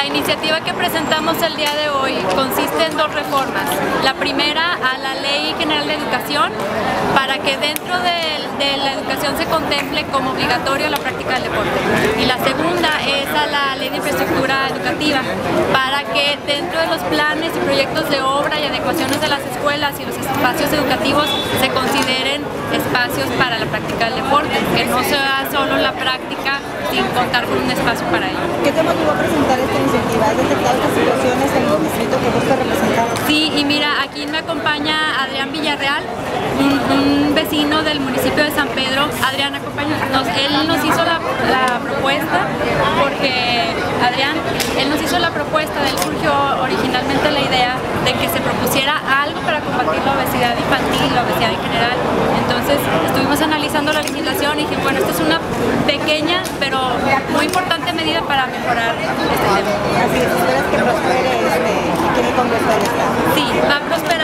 La iniciativa que presentamos el día de hoy consiste en dos reformas. La primera a la Ley General de Educación para que dentro de, la educación se contemple como obligatorio la práctica del deporte. Y la segunda es a la Ley de Infraestructura Educativa para que dentro de los planes y proyectos de obra y adecuaciones de las escuelas y los espacios educativos se consideren espacios para la práctica del deporte, que no sea solo la práctica sin contar con un espacio para ello. ¿Qué te motivó a presentar esta iniciativa? ¿Has detectado estas situaciones en el distrito que busca representar? Sí, y mira, aquí me acompaña Adrián Villarreal, un, vecino del municipio de San Pedro. Adrián, acompáñanos. Él nos hizo la, propuesta porque Adrián, él nos hizo la propuesta, de él surgió originalmente la idea de que se propusiera algo para combatir la obesidad infantil, la obesidad en general. Entonces estuvimos analizando la legislación y dije, muy importante medida para mejorar este tema. Así es, ¿esperas que prospere este, aquí en el Congreso del Estado? Sí, va a prosperar